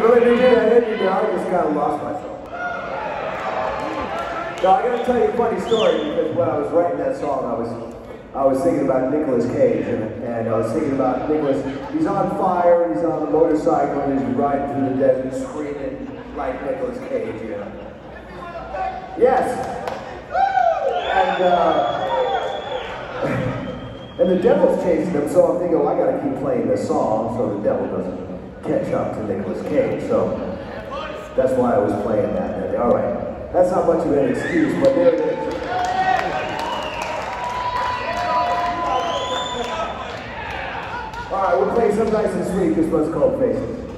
really did that, didn't you? I just kind of lost myself. Now, I gotta tell you a funny story because when I was writing that song, I was I was thinking about Nicolas Cage, and, and I was thinking about Nicolas. He's on fire, and he's on a motorcycle, and he's riding through the desert, screaming like Nicolas Cage, you know. Yes. And uh, and the devil's chasing him, so I'm thinking, well, I gotta keep playing this song so the devil doesn't catch up to Nicolas Cage. So that's why I was playing that. All right. That's not much of an excuse, but there it is. All right, we're playing some nice and sweet. This one's called Faces.